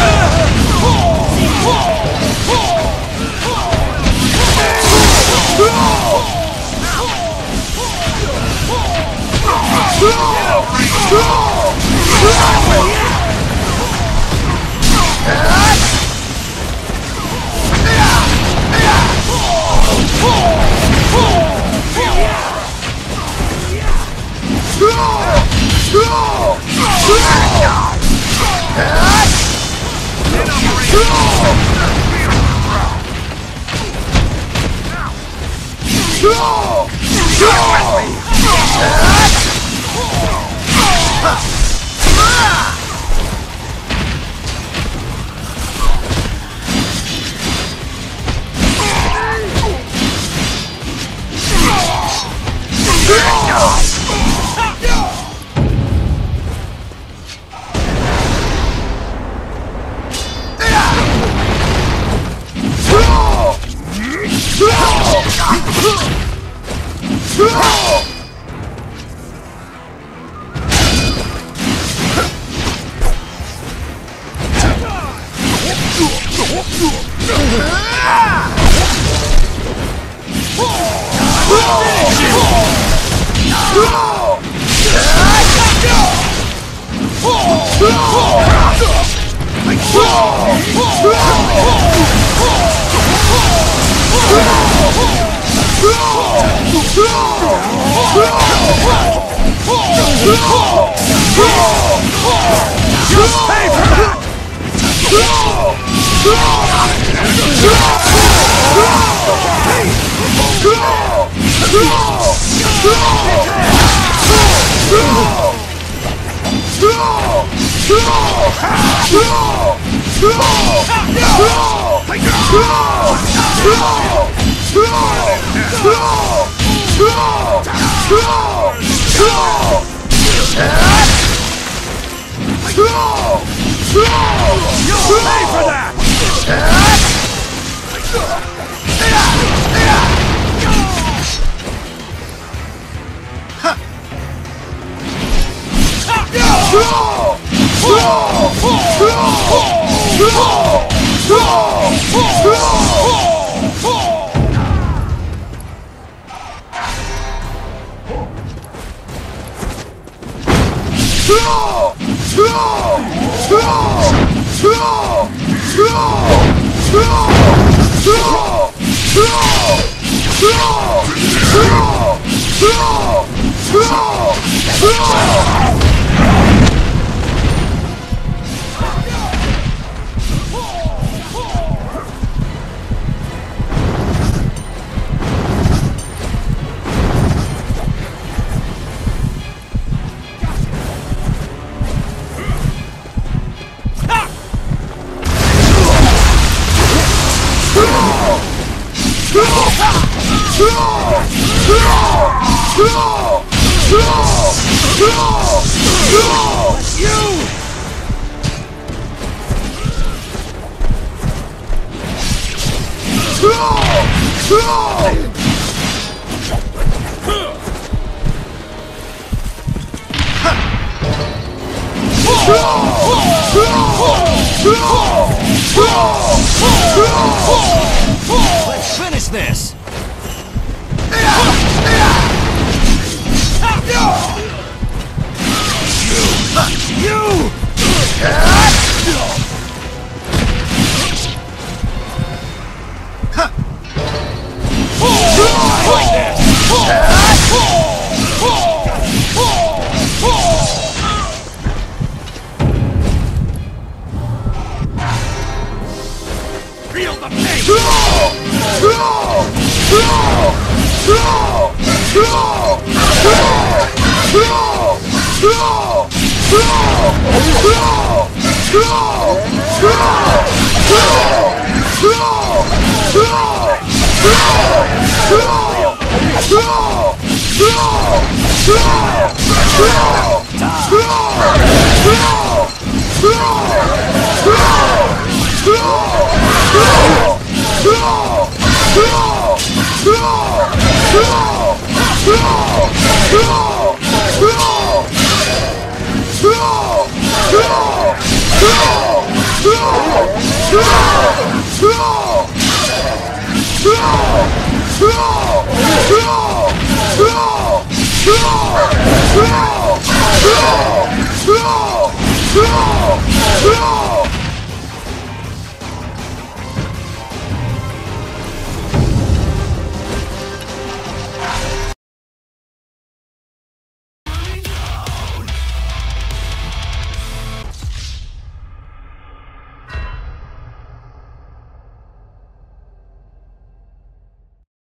oh Come! Oh! Go! Go! Go! Oh! Oh! Oh! Let's finish this! Oh! Oh!